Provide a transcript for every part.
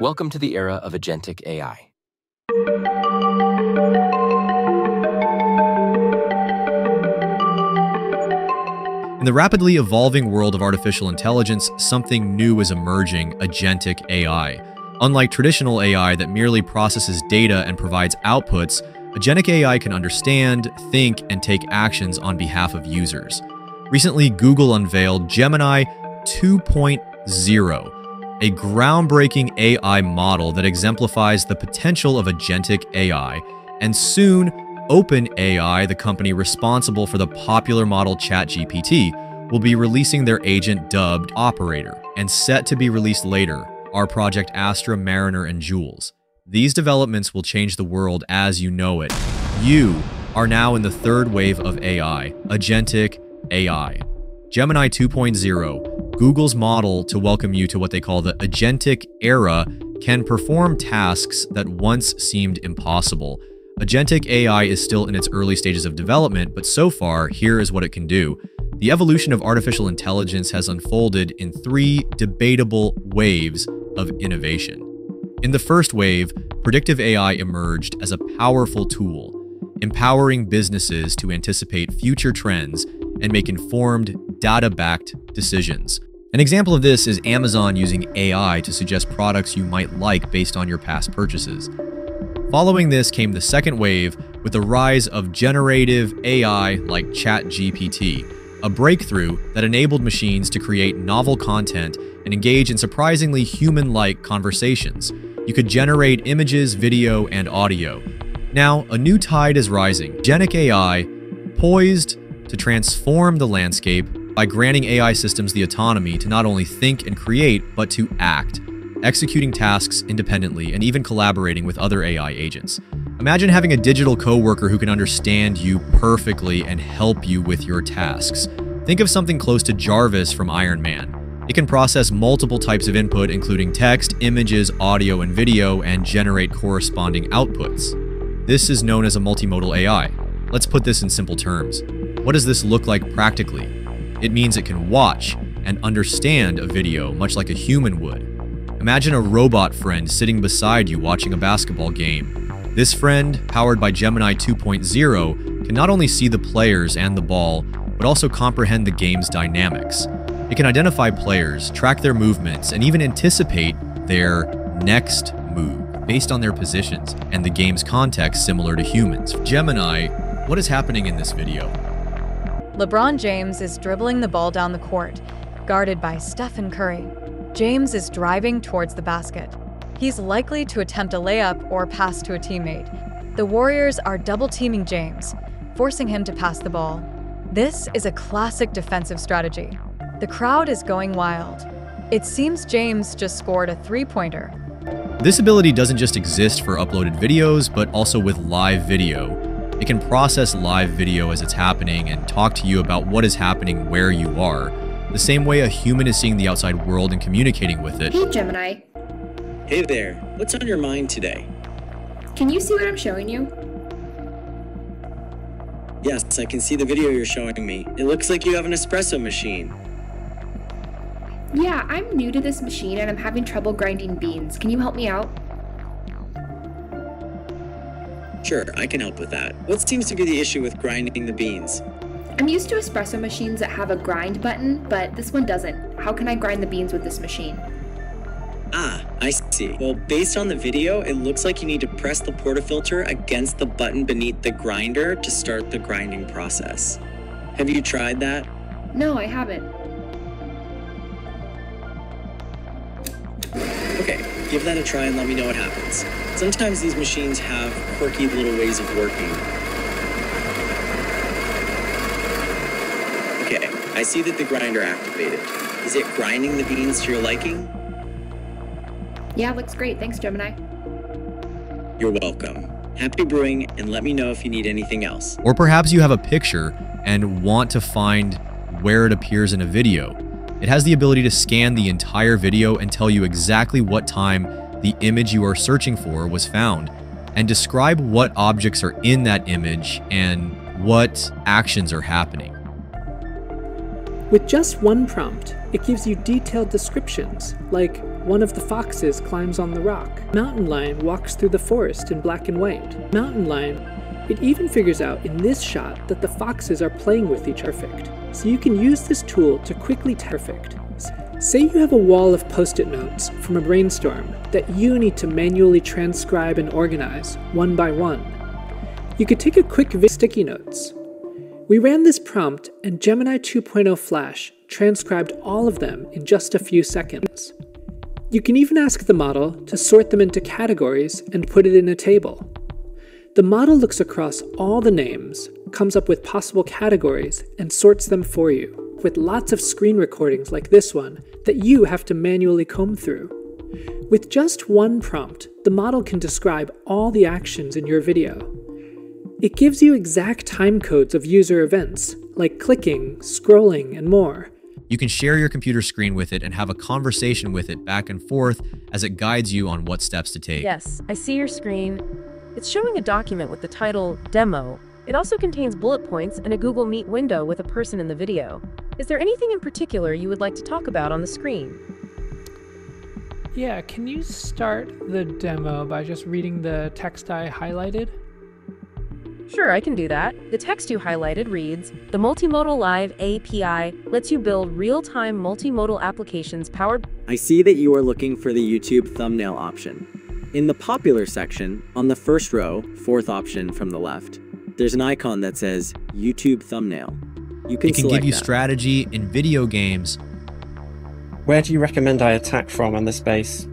Welcome to the era of agentic AI. In the rapidly evolving world of artificial intelligence, something new is emerging agentic AI. Unlike traditional AI that merely processes data and provides outputs, agentic AI can understand, think, and take actions on behalf of users. Recently, Google unveiled Gemini 2.0 a groundbreaking AI model that exemplifies the potential of agentic AI, and soon, OpenAI, the company responsible for the popular model ChatGPT, will be releasing their agent dubbed Operator, and set to be released later are Project Astra, Mariner, and Jules. These developments will change the world as you know it. You are now in the third wave of AI, agentic AI. Gemini 2.0 Google's model to welcome you to what they call the agentic era can perform tasks that once seemed impossible. Agentic AI is still in its early stages of development, but so far, here is what it can do. The evolution of artificial intelligence has unfolded in three debatable waves of innovation. In the first wave, predictive AI emerged as a powerful tool, empowering businesses to anticipate future trends and make informed, data backed decisions. An example of this is Amazon using AI to suggest products you might like based on your past purchases. Following this came the second wave with the rise of generative AI like ChatGPT, a breakthrough that enabled machines to create novel content and engage in surprisingly human like conversations. You could generate images, video, and audio. Now, a new tide is rising. Genic AI, poised to transform the landscape by granting AI systems the autonomy to not only think and create, but to act, executing tasks independently and even collaborating with other AI agents. Imagine having a digital coworker who can understand you perfectly and help you with your tasks. Think of something close to Jarvis from Iron Man. It can process multiple types of input, including text, images, audio, and video, and generate corresponding outputs. This is known as a multimodal AI. Let's put this in simple terms. What does this look like practically? It means it can watch and understand a video much like a human would. Imagine a robot friend sitting beside you watching a basketball game. This friend, powered by Gemini 2.0, can not only see the players and the ball, but also comprehend the game's dynamics. It can identify players, track their movements, and even anticipate their next move based on their positions and the game's context similar to humans. Gemini, what is happening in this video? LeBron James is dribbling the ball down the court, guarded by Stephen Curry. James is driving towards the basket. He's likely to attempt a layup or pass to a teammate. The Warriors are double teaming James, forcing him to pass the ball. This is a classic defensive strategy. The crowd is going wild. It seems James just scored a three pointer. This ability doesn't just exist for uploaded videos, but also with live video. It can process live video as it's happening and talk to you about what is happening where you are, the same way a human is seeing the outside world and communicating with it. Hey, Gemini. Hey there, what's on your mind today? Can you see what I'm showing you? Yes, I can see the video you're showing me. It looks like you have an espresso machine. Yeah, I'm new to this machine and I'm having trouble grinding beans. Can you help me out? Sure, I can help with that. What seems to be the issue with grinding the beans? I'm used to espresso machines that have a grind button, but this one doesn't. How can I grind the beans with this machine? Ah, I see. Well, based on the video, it looks like you need to press the portafilter against the button beneath the grinder to start the grinding process. Have you tried that? No, I haven't. Give that a try and let me know what happens. Sometimes these machines have quirky little ways of working. Okay, I see that the grinder activated. Is it grinding the beans to your liking? Yeah, looks great. Thanks, Gemini. You're welcome. Happy brewing, and let me know if you need anything else. Or perhaps you have a picture and want to find where it appears in a video. It has the ability to scan the entire video and tell you exactly what time the image you are searching for was found, and describe what objects are in that image and what actions are happening. With just one prompt, it gives you detailed descriptions, like one of the foxes climbs on the rock. Mountain lion walks through the forest in black and white. Mountain lion. It even figures out in this shot that the foxes are playing with each perfect. So you can use this tool to quickly perfect. Say you have a wall of post it notes from a brainstorm that you need to manually transcribe and organize one by one. You could take a quick video sticky notes. We ran this prompt and Gemini 2.0 Flash transcribed all of them in just a few seconds. You can even ask the model to sort them into categories and put it in a table. The model looks across all the names, comes up with possible categories, and sorts them for you, with lots of screen recordings like this one that you have to manually comb through. With just one prompt, the model can describe all the actions in your video. It gives you exact time codes of user events, like clicking, scrolling, and more, you can share your computer screen with it and have a conversation with it back and forth as it guides you on what steps to take. Yes, I see your screen. It's showing a document with the title Demo. It also contains bullet points and a Google Meet window with a person in the video. Is there anything in particular you would like to talk about on the screen? Yeah, can you start the demo by just reading the text I highlighted? Sure, I can do that. The text you highlighted reads, The Multimodal Live API lets you build real-time multimodal applications powered... I see that you are looking for the YouTube thumbnail option. In the popular section, on the first row, fourth option from the left, there's an icon that says YouTube thumbnail. You can It can give you that. strategy in video games. Where do you recommend I attack from on this base?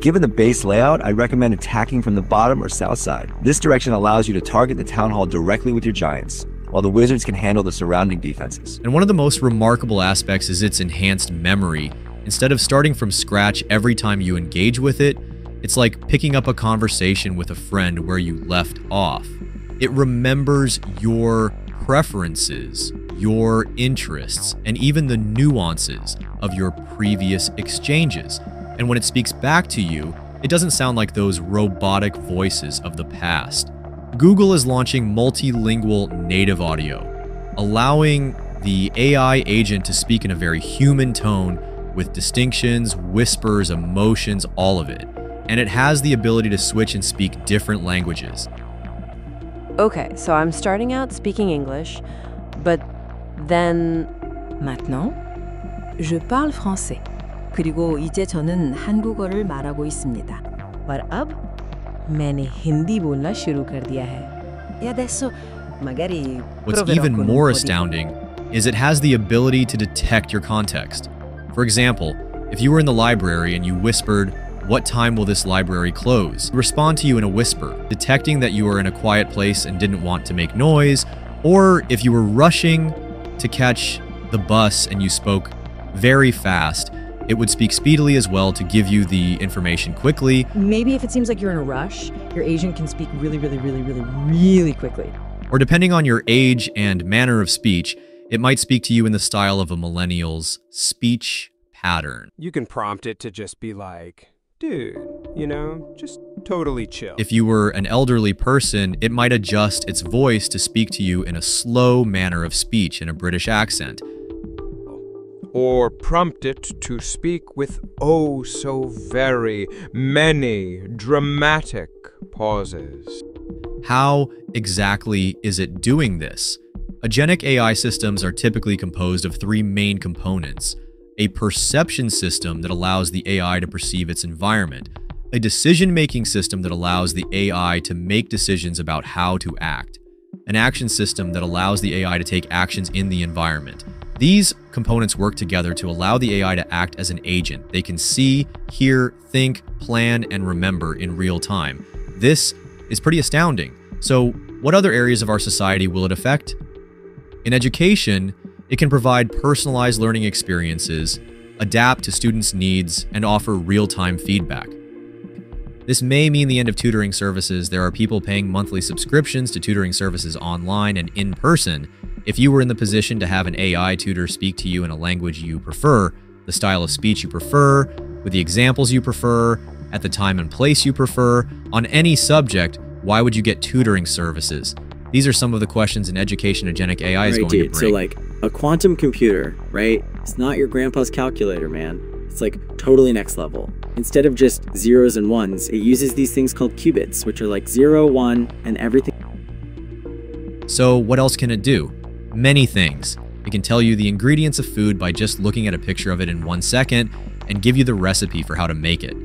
Given the base layout, I recommend attacking from the bottom or south side. This direction allows you to target the town hall directly with your giants, while the wizards can handle the surrounding defenses. And one of the most remarkable aspects is its enhanced memory. Instead of starting from scratch every time you engage with it, it's like picking up a conversation with a friend where you left off. It remembers your preferences, your interests, and even the nuances of your previous exchanges. And when it speaks back to you, it doesn't sound like those robotic voices of the past. Google is launching multilingual native audio, allowing the AI agent to speak in a very human tone with distinctions, whispers, emotions, all of it And it has the ability to switch and speak different languages. Okay, so I'm starting out speaking English, but then Maintenant, je parle français. 그리고 이제 저는 한국어를 말하고 있습니다. पर अब मैंने हिंदी बोलना शुरू कर दिया है. E adesso magari What's proverò even con un more po' di- astounding is it has the ability to detect your context. For example, if you were in the library and you whispered, what time will this library close? Respond to you in a whisper, detecting that you were in a quiet place and didn't want to make noise, or if you were rushing to catch the bus and you spoke very fast, it would speak speedily as well to give you the information quickly. Maybe if it seems like you're in a rush, your agent can speak really, really, really, really, really quickly. Or depending on your age and manner of speech, it might speak to you in the style of a millennial's speech pattern. You can prompt it to just be like, dude, you know, just totally chill. If you were an elderly person, it might adjust its voice to speak to you in a slow manner of speech in a British accent. or prompt it to speak with oh so very many dramatic pauses. How exactly is it doing this? Agentic AI systems are typically composed of three main components a perception system that allows the AI to perceive its environment, a decision making system that allows the AI to make decisions about how to act, an action system that allows the AI to take actions in the environment. These components work together to allow the AI to act as an agent. They can see, hear, think, plan, and remember in real time. This is pretty astounding. So, what other areas of our society will it affect? In education, it can provide personalized learning experiences, adapt to students' needs, and offer real time feedback. This may mean the end of tutoring services. There are people paying monthly subscriptions to tutoring services online and in person. If you were in the position to have an AI tutor speak to you in a language you prefer, the style of speech you prefer, with the examples you prefer, at the time and place you prefer, on any subject, why would you get tutoring services? These are some of the questions an education agentic AI is right, going dude. to bring. So like a quantum computer, right? It's not your grandpa's calculator, man. It's like totally next level. Instead of just zeros and ones, it uses these things called qubits, which are like zero, one, and everything. So, what else can it do? Many things. It can tell you the ingredients of food by just looking at a picture of it in one second and give you the recipe for how to make it.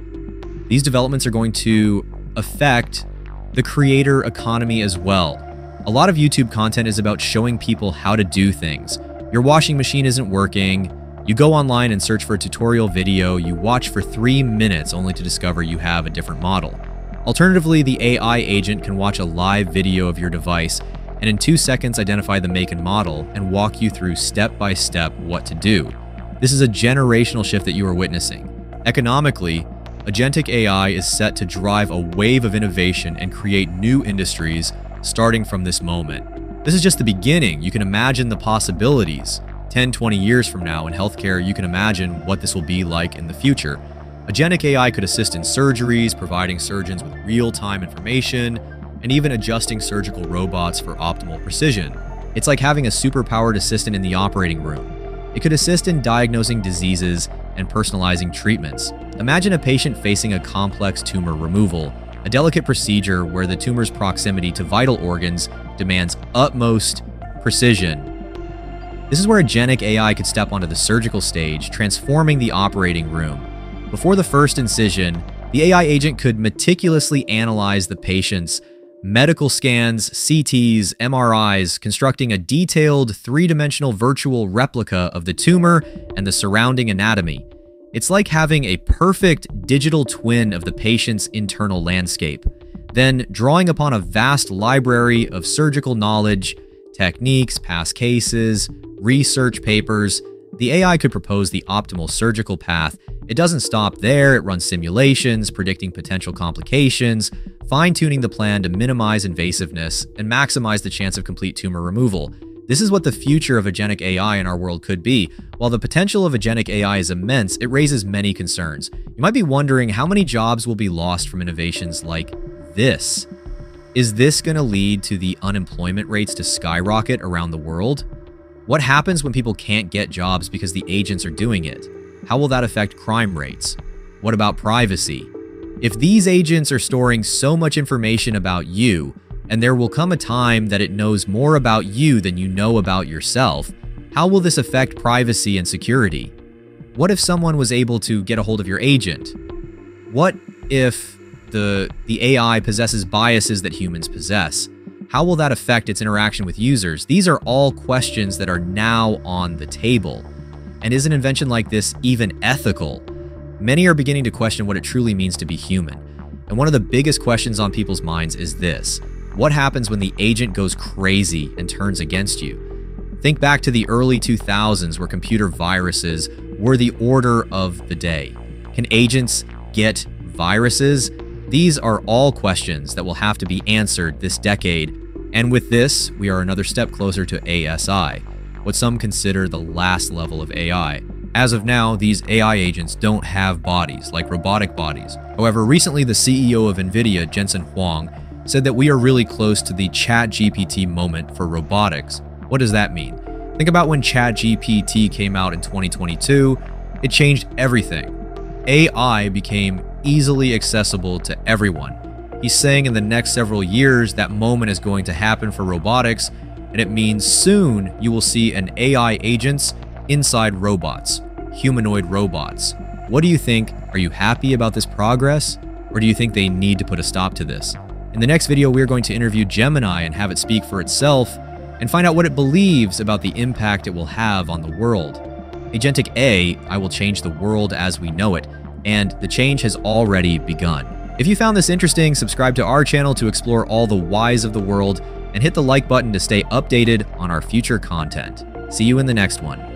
These developments are going to affect the creator economy as well. A lot of YouTube content is about showing people how to do things. Your washing machine isn't working. You go online and search for a tutorial video, you watch for three minutes only to discover you have a different model. Alternatively, the AI agent can watch a live video of your device and in two seconds identify the make and model and walk you through step by step what to do. This is a generational shift that you are witnessing. Economically, agentic AI is set to drive a wave of innovation and create new industries starting from this moment. This is just the beginning. You can imagine the possibilities. 10, 20 years from now in healthcare, you can imagine what this will be like in the future. Agentic AI could assist in surgeries, providing surgeons with real-time information, and even adjusting surgical robots for optimal precision. It's like having a superpowered assistant in the operating room. It could assist in diagnosing diseases and personalizing treatments. Imagine a patient facing a complex tumor removal, a delicate procedure where the tumor's proximity to vital organs demands utmost precision. This is where a agentic AI could step onto the surgical stage, transforming the operating room. Before the first incision, the AI agent could meticulously analyze the patient's medical scans, CTs, MRIs, constructing a detailed three-dimensional virtual replica of the tumor and the surrounding anatomy. It's like having a perfect digital twin of the patient's internal landscape. Then, drawing upon a vast library of surgical knowledge, techniques, past cases, research papers, the AI could propose the optimal surgical path. It doesn't stop there, it runs simulations, predicting potential complications, fine tuning the plan to minimize invasiveness and maximize the chance of complete tumor removal. This is what the future of agentic AI in our world could be. While the potential of agentic AI is immense, it raises many concerns. You might be wondering how many jobs will be lost from innovations like this. Is this going to lead to the unemployment rates to skyrocket around the world? What happens when people can't get jobs because the agents are doing it? How will that affect crime rates? What about privacy? If these agents are storing so much information about you, and there will come a time that it knows more about you than you know about yourself, how will this affect privacy and security? What if someone was able to get a hold of your agent? What if the, the AI possesses biases that humans possess? How will that affect its interaction with users? These are all questions that are now on the table. And is an invention like this even ethical? Many are beginning to question what it truly means to be human. And one of the biggest questions on people's minds is this What happens when the agent goes crazy and turns against you? Think back to the early 2000s where computer viruses were the order of the day. Can agents get viruses? These are all questions that will have to be answered this decade. And with this, we are another step closer to ASI, what some consider the last level of AI. As of now, these AI agents don't have bodies, like robotic bodies. However, recently the CEO of NVIDIA, Jensen Huang, said that we are really close to the ChatGPT moment for robotics. What does that mean? Think about when ChatGPT came out in 2022. It changed everything. AI became easily accessible to everyone. He's saying in the next several years that moment is going to happen for robotics, and it means soon you will see an AI agents inside robots, humanoid robots. What do you think? Are you happy about this progress? Or do you think they need to put a stop to this? In the next video, we're going to interview Gemini and have it speak for itself and find out what it believes about the impact it will have on the world. Agentic A, I will change the world as we know it, and the change has already begun. If you found this interesting, subscribe to our channel to explore all the whys of the world, and hit the like button to stay updated on our future content. See you in the next one.